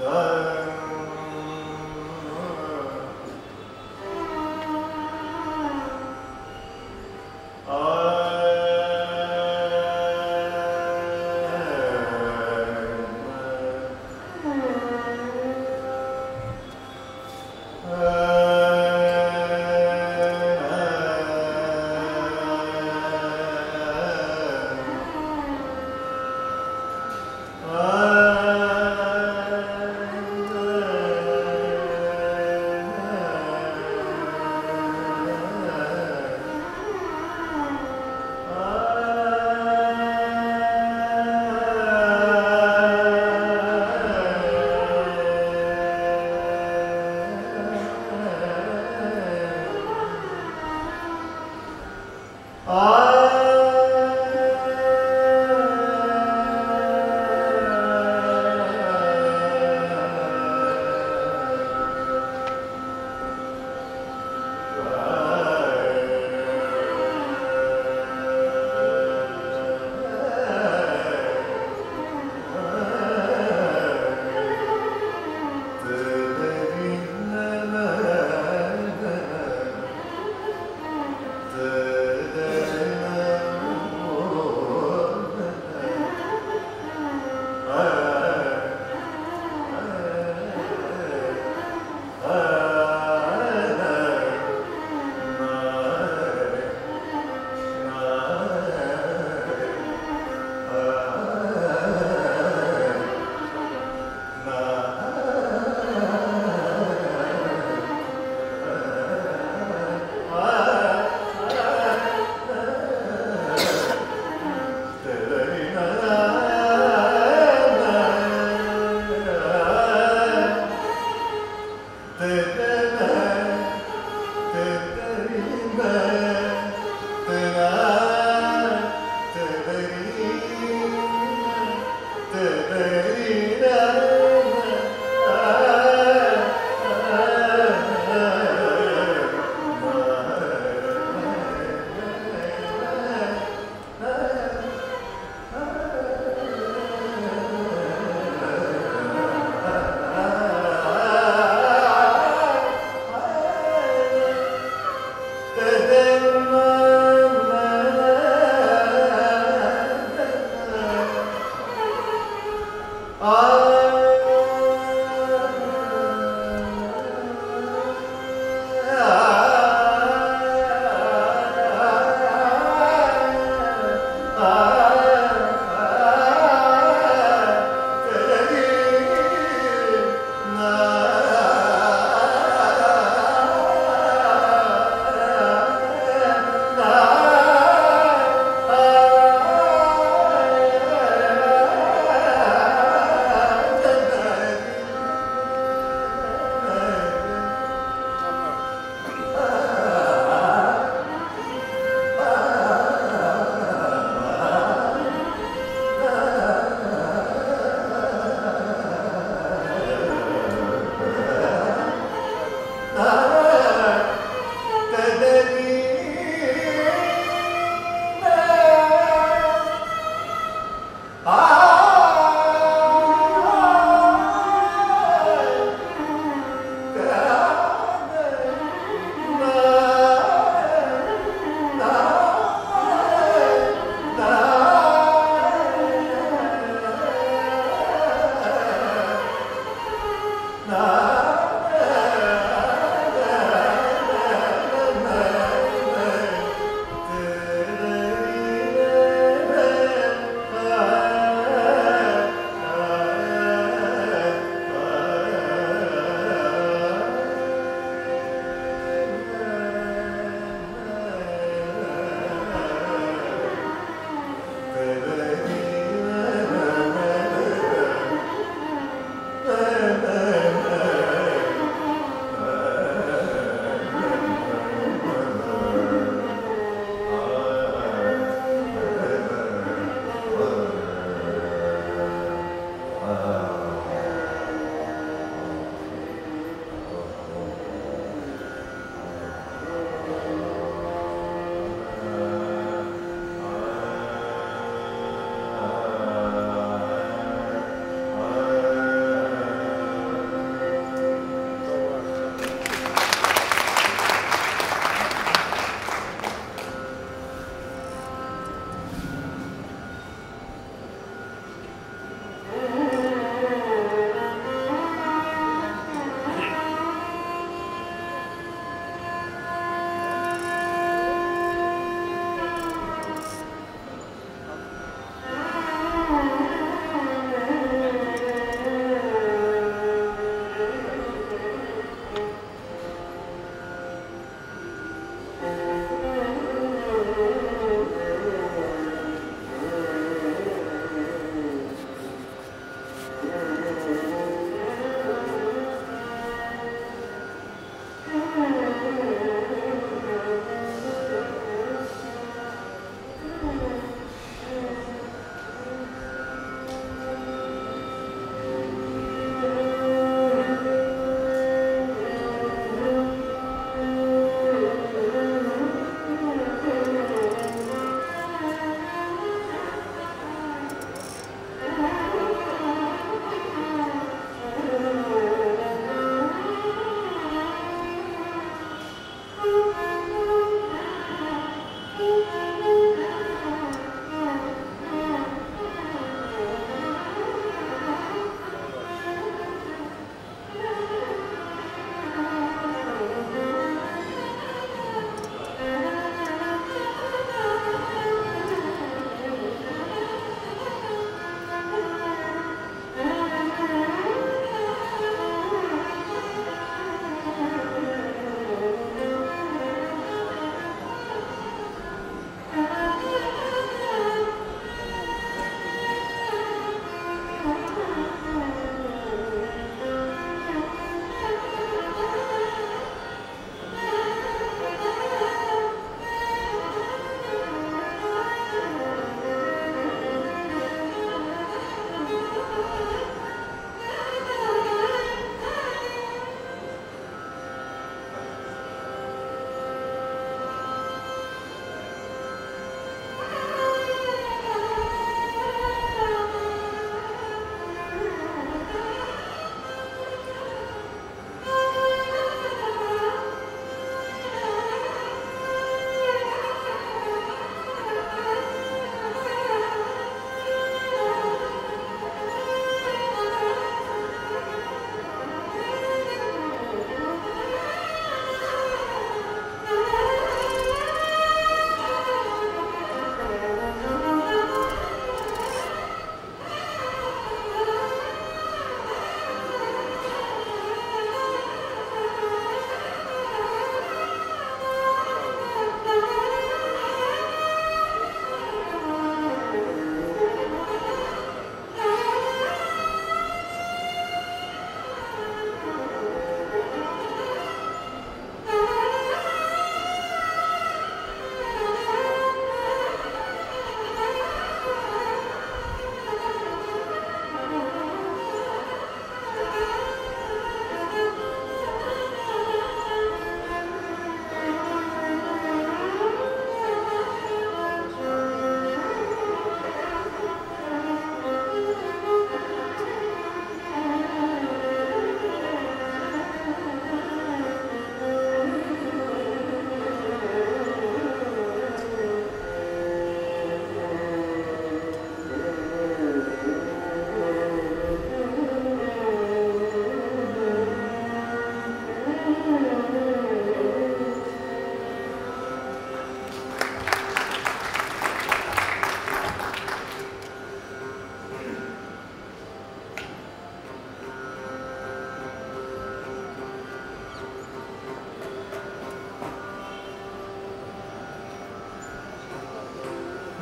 Ah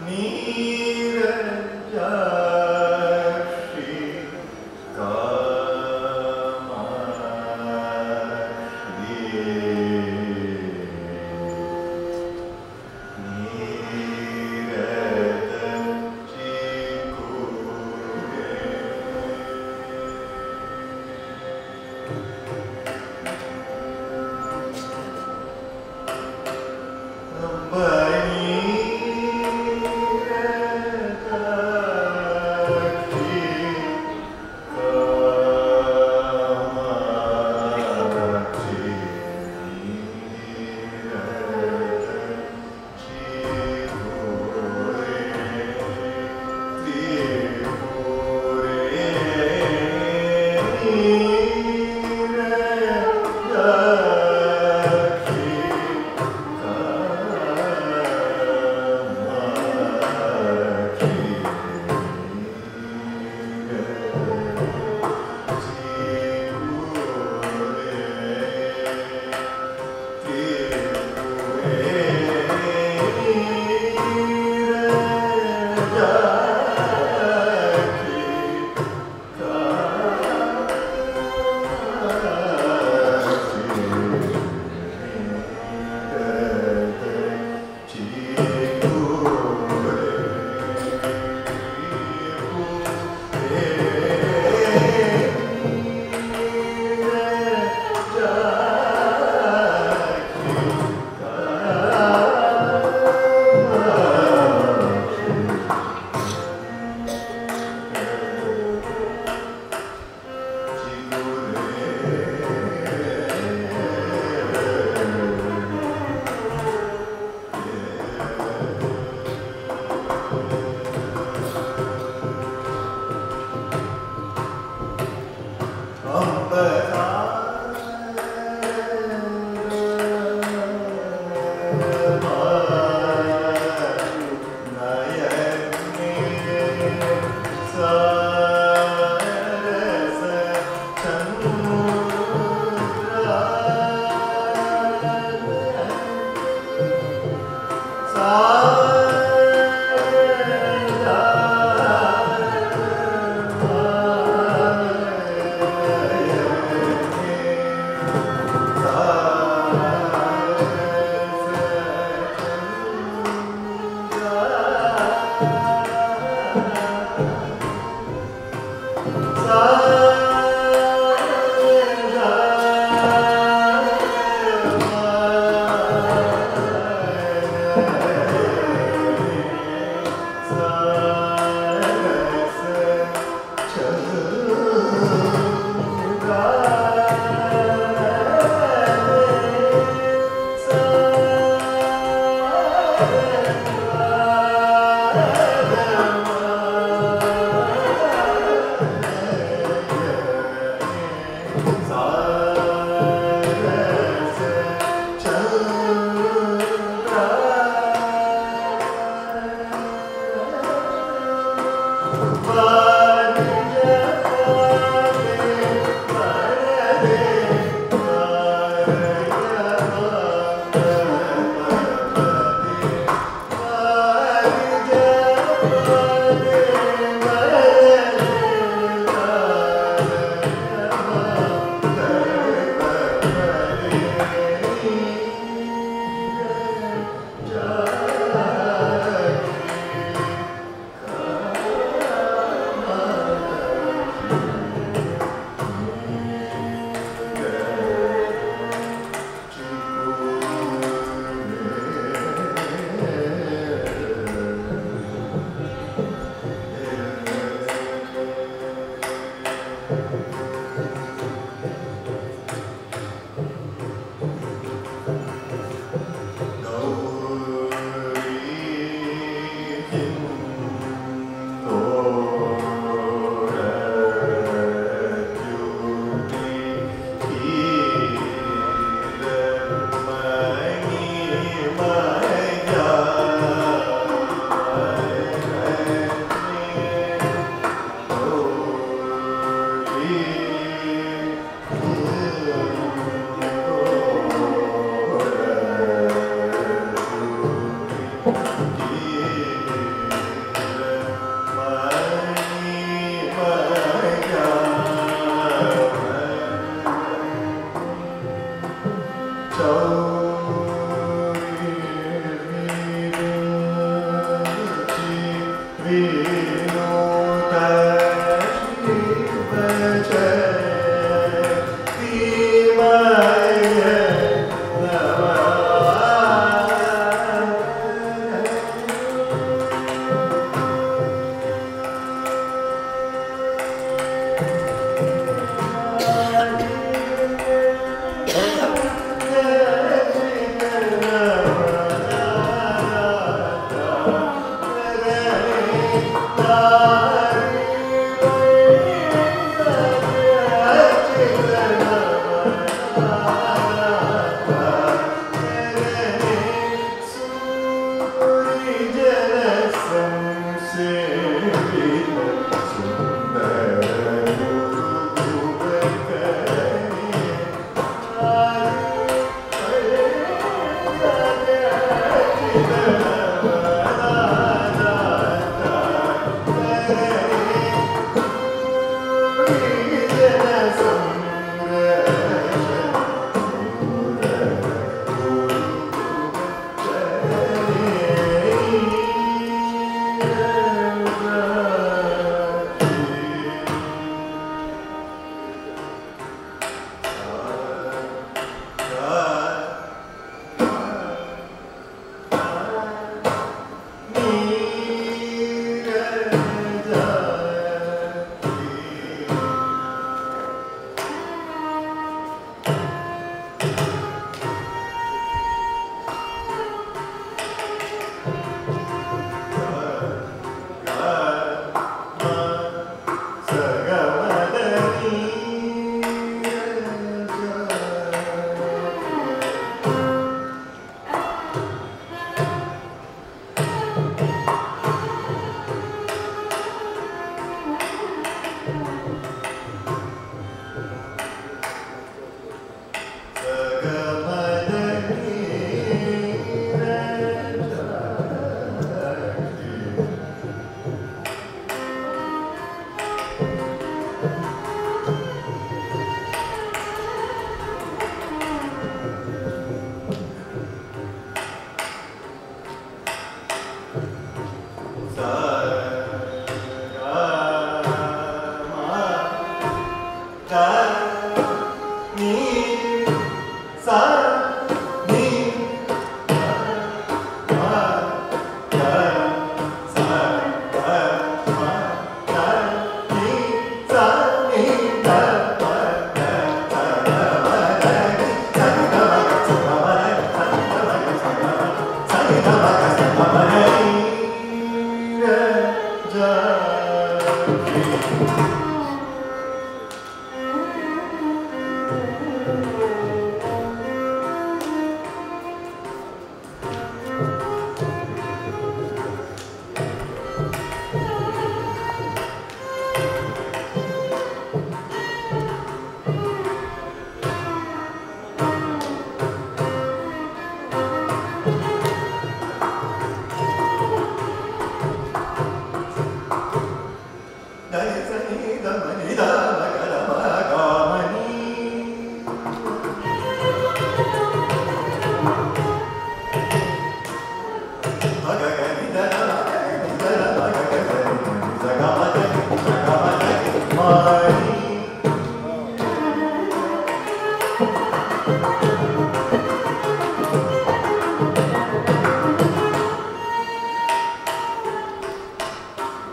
me.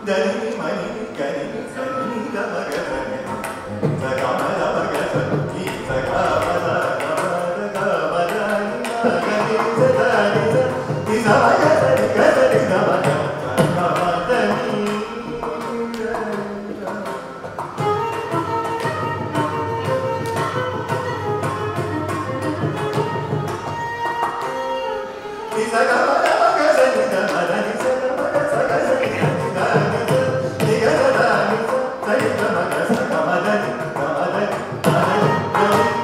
Daily, money, getting, world.